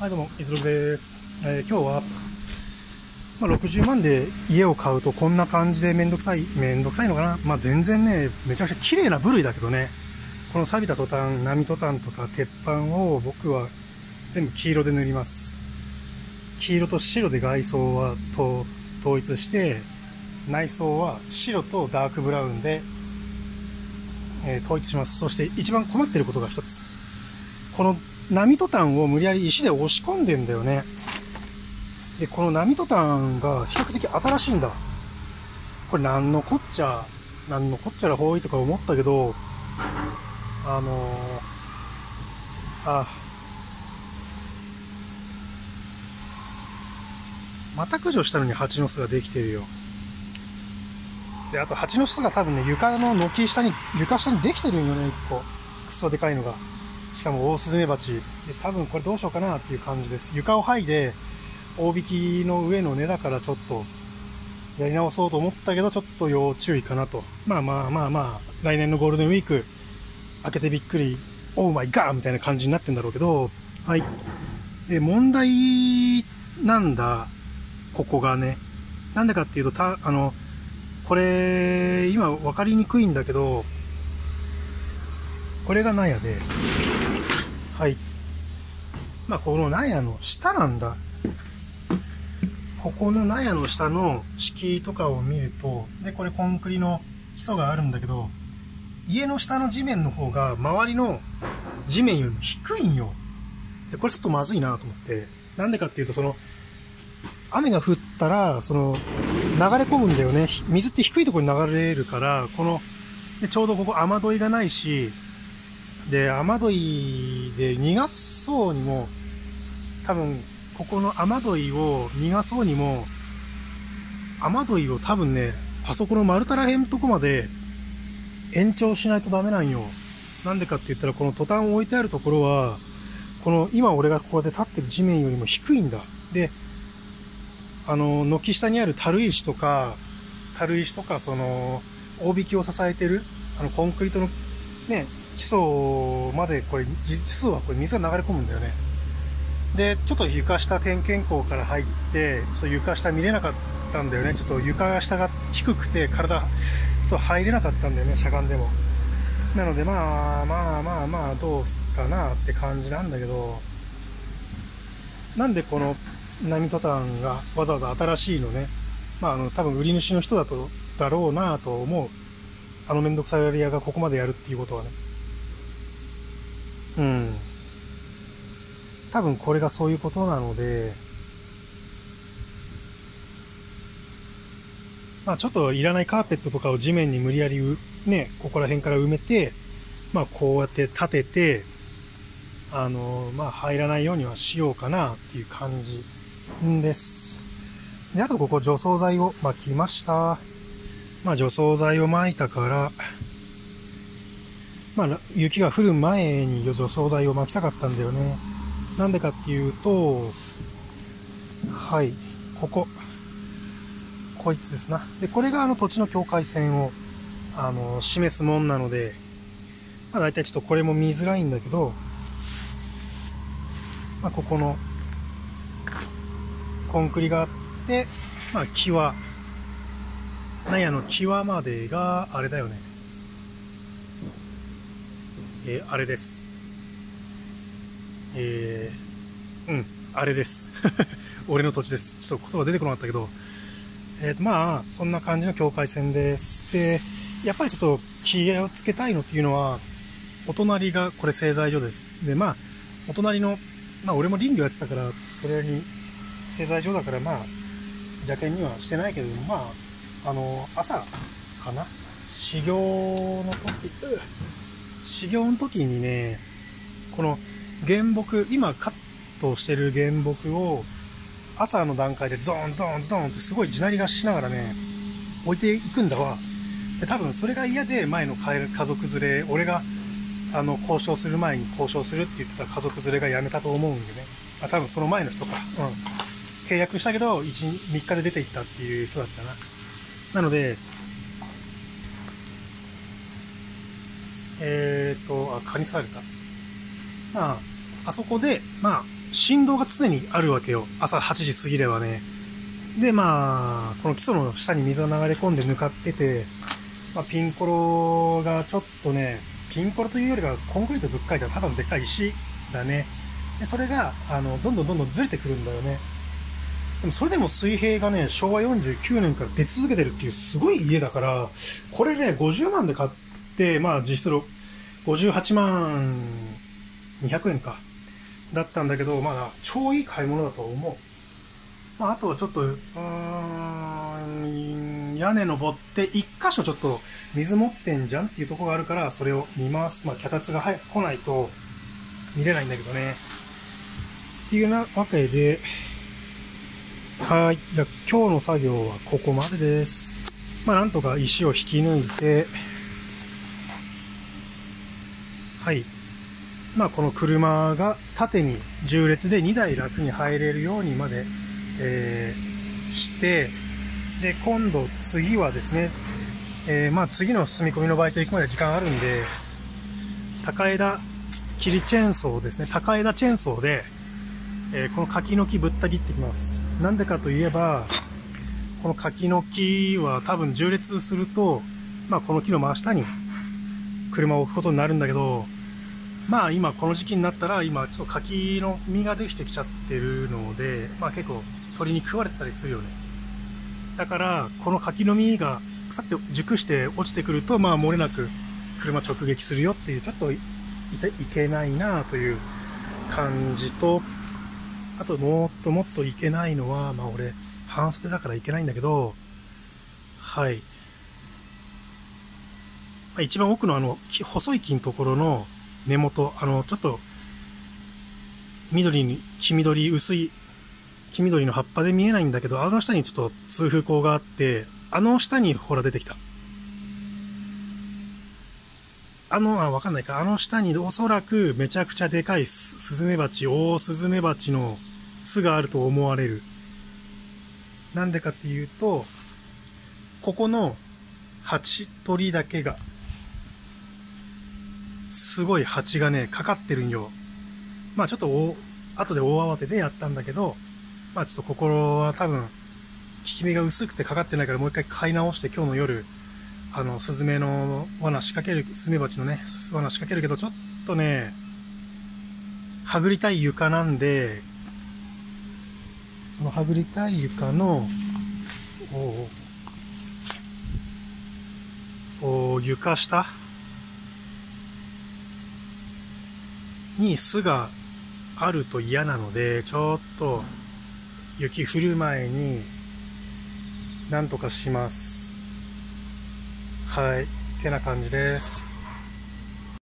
はい、どうも、いずろです。えー、今日は、まあ、60万で家を買うとこんな感じでめんどくさい、めんどくさいのかなまあ、全然ね、めちゃくちゃ綺麗な部類だけどね、この錆びたトタン、波トタンとか鉄板を僕は全部黄色で塗ります。黄色と白で外装はと統一して、内装は白とダークブラウンで、えー、統一します。そして一番困ってることが一つ。この波トタンを無理やり石で押し込んでんだよね。で、この波トタンが比較的新しいんだ。これなんのこっちゃ、なんのこっちゃらほいとか思ったけど、あのー、あ、また駆除したのに蜂の巣ができてるよ。で、あと蜂の巣が多分ね、床の軒下に、床下にできてるんよね、一個。くそでかいのが。しかもオオスズメバチ。多分これどうしようかなっていう感じです。床を剥いで、大引きの上の根だからちょっと、やり直そうと思ったけど、ちょっと要注意かなと。まあまあまあまあ、来年のゴールデンウィーク、開けてびっくり、オーマイガーみたいな感じになってんだろうけど、はい。で、問題なんだ、ここがね。なんでかっていうと、た、あの、これ、今分かりにくいんだけど、これが納屋で、はい。まあ、この納屋の下なんだ。ここの納屋の下の敷居とかを見ると、で、これコンクリの基礎があるんだけど、家の下の地面の方が周りの地面よりも低いんよ。で、これちょっとまずいなと思って。なんでかっていうと、その、雨が降ったら、その、流れ込むんだよね。水って低いところに流れるから、この、でちょうどここ雨どいがないし、で、雨どいで逃がそうにも、多分、ここの雨どいを逃がそうにも、雨どいを多分ね、あそこの丸太らへんとこまで延長しないとダメなんよ。なんでかって言ったら、このトタンを置いてあるところは、この今俺がここで立ってる地面よりも低いんだ。で、あの、軒下にある樽石とか、樽石とか、その、大引きを支えてる、あの、コンクリートのね、基礎までこれ、実はこれ水が流れ込むんだよね。で、ちょっと床下点検口から入って、ちょ床下見れなかったんだよね。ちょっと床下が低くて体と入れなかったんだよね、しゃがんでも。なのでまあまあまあまあどうすかなって感じなんだけど、なんでこの波トタンがわざわざ新しいのね、まああの多分売り主の人だと、だろうなと思う。あのめんどくさがり屋がここまでやるっていうことはね。うん。多分これがそういうことなので、まあちょっといらないカーペットとかを地面に無理やりね、ここら辺から埋めて、まあこうやって立てて、あの、まあ入らないようにはしようかなっていう感じです。で、あとここ除草剤を巻きました。まあ除草剤を巻いたから、まあ、雪が降る前に除草剤を巻きたかったんだよね。なんでかっていうと、はい、ここ。こいつですな。で、これがあの土地の境界線を、あの、示すもんなので、まあ大体ちょっとこれも見づらいんだけど、まあここの、コンクリがあって、まあ木は、なんやの際までが、あれだよね。えー、あれです。えー、うん、あれです。俺の土地です。ちょっと言葉出てこなかったけど、えっ、ー、と、まあ、そんな感じの境界線です。で、やっぱりちょっと気をつけたいのっていうのは、お隣がこれ製材所です。で、まあ、お隣の、まあ、俺も林業やってたから、それに製材所だから、まあ、邪険にはしてないけど、まあ、あの、朝かな？修行の時、修行の時にね、この原木、今カットしてる原木を朝の段階でズドンズドンズドンってすごい地鳴りがしながらね、置いていくんだわ。で、多分それが嫌で前の家族連れ、俺があの交渉する前に交渉するって言ってた家族連れが辞めたと思うんでね。あ、多分その前の人か。うん。契約したけど、1、3日で出て行ったっていう人たちだな。なので、えっ、ー、と、あ、蚊に刺された。まあ、あそこで、まあ、振動が常にあるわけよ。朝8時過ぎればね。で、まあ、この基礎の下に水が流れ込んで向かってて、まあ、ピンコロがちょっとね、ピンコロというよりはコンクリートぶっかいたただのでっかい石だね。で、それが、あの、どんどんどんどんずれてくるんだよね。でもそれでも水平がね、昭和49年から出続けてるっていうすごい家だから、これね、50万で買って、まあ実質58万200円か。だったんだけど、まあ超いい買い物だと思う。まああとはちょっと、うーん、屋根登って一箇所ちょっと水持ってんじゃんっていうとこがあるから、それを見ます。まあ脚立が早く来ないと見れないんだけどね。っていうなわけで、はい。じゃ今日の作業はここまでです。まあ、なんとか石を引き抜いて、はい。まあ、この車が縦に重列で2台楽に入れるようにまで、えー、して、で、今度次はですね、えー、まあ、次の積み込みのバイト行くまで時間あるんで、高枝切りチェーンソーですね、高枝チェーンソーで、えー、この柿の木ぶった切ってきます。なんでかといえば、この柿の木は多分縦列すると、まあこの木の真下に車を置くことになるんだけど、まあ今この時期になったら今ちょっと柿の実ができてきちゃってるので、まあ結構鳥に食われたりするよね。だからこの柿の実が腐って熟して落ちてくると、まあ漏れなく車直撃するよっていう、ちょっといけないなという感じと、あともっともっといけないのは、まあ俺、半袖だからいけないんだけど、はい。一番奥のあの、細い木のところの根元、あの、ちょっと、緑に、黄緑、薄い黄緑の葉っぱで見えないんだけど、あの下にちょっと通風口があって、あの下にほら出てきた。あの、あ、わかんないか。あの下におそらくめちゃくちゃでかいスズメバチ、オオスズメバチの巣があると思われる。なんでかっていうと、ここの蜂取りだけが、すごい蜂がね、かかってるんよ。まあちょっとお、後で大慌てでやったんだけど、まあちょっと心は多分、効き目が薄くてかかってないからもう一回買い直して今日の夜、あの、スズメの罠仕掛ける、スズメバチのね、罠仕掛けるけど、ちょっとね、はぐりたい床なんで、このはぐりたい床の、おお床下に巣があると嫌なので、ちょっと雪降る前になんとかします。はい。てな感じです。